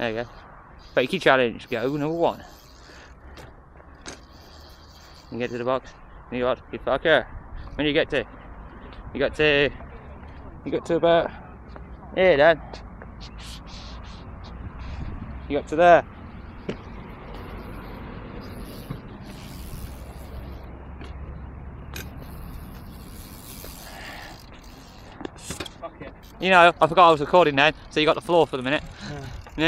There you go. Fakie challenge. Go number one. You get to the box. You got you fucker. When you get to you got to you got to about here then. You got to there. You know, I forgot I was recording then, so you got the floor for the minute. Yeah. You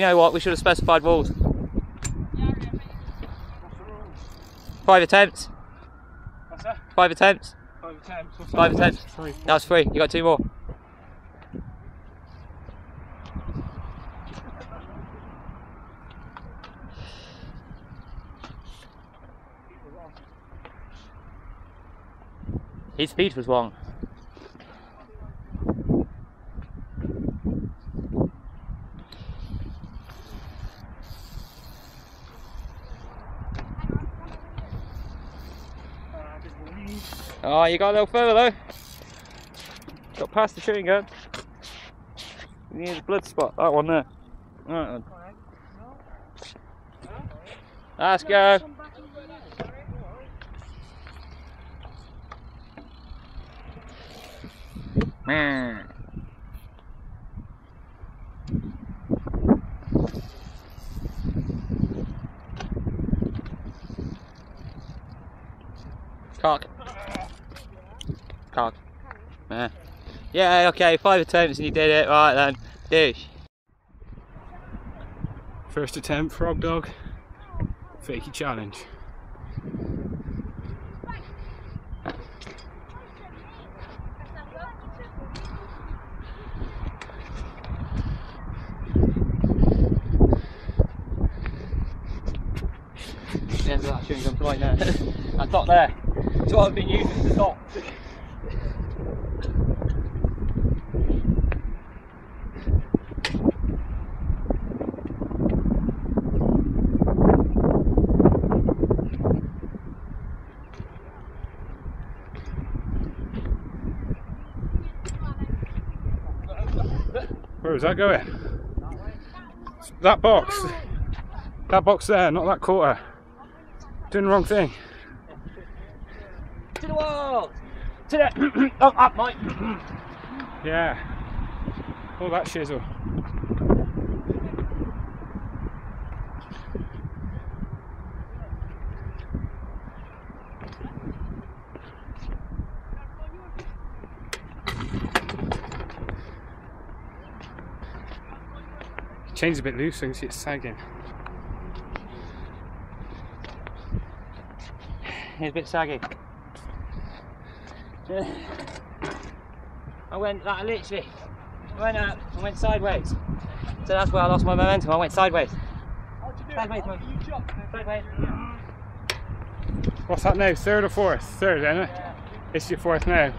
know what? We should have specified walls. Five attempts. What's that? Five attempts. Five attempts. Five attempts. That's three. You got two more. His speed was wrong. Oh, you got a little further though. Got past the shooting gun. You need blood spot. That one there. That one. Let's go. Man. Cock. Cock. Yeah. Yeah, okay, five attempts and you did it. Right then. Douche. First attempt, frog dog. Fakie challenge. The end of that chewing gum there. that dot there. It's what I've been using as dot. Where is that going? That box. That box there, not that quarter. Doing the wrong thing. To the wall! To the. oh, up, Mike! Yeah. All that shizzle. Chain's a bit loose, so you can see it's sagging. He's a bit saggy. I went like literally. I went up, I went sideways. So that's where I lost my momentum. I went sideways. Sideways, Mike. Sideways. What's that now? Third or fourth? Third, isn't it? It's your fourth now.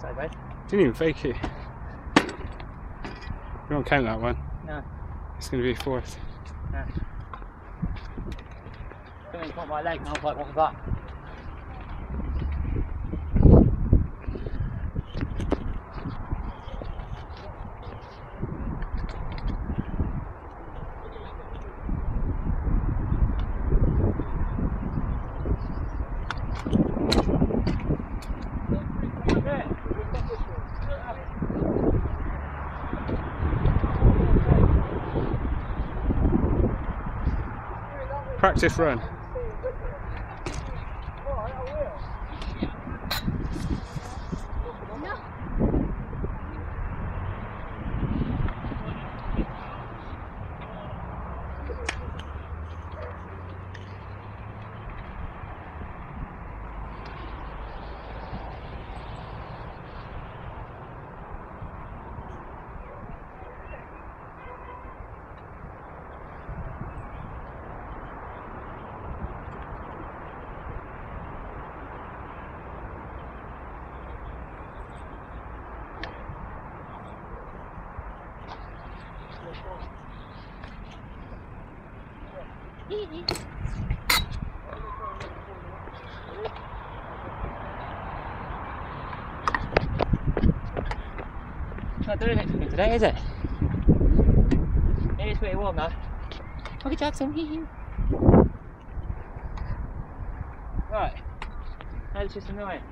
Sideways. Didn't even fake it. We won't count that one. No, It's going to be fourth. no. My leg and I was like, what was that? Practice run. Not doing it for me today, is it? It is pretty warm now. Look at Jackson. right. That's just annoying.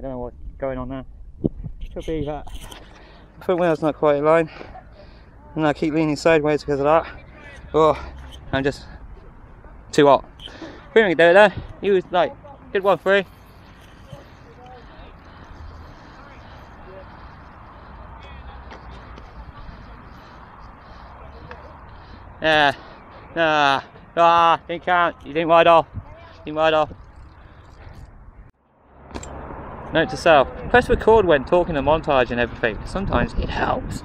I don't know what's going on now. Could be that the front wheel's not quite in line. And I keep leaning sideways because of that. Oh, I'm just too hot. Didn't do it there. He was like, good one free. Yeah. Nah. Ah, didn't count. You didn't ride off. You didn't ride off. Note to self, press record when talking a montage and everything. Sometimes it helps.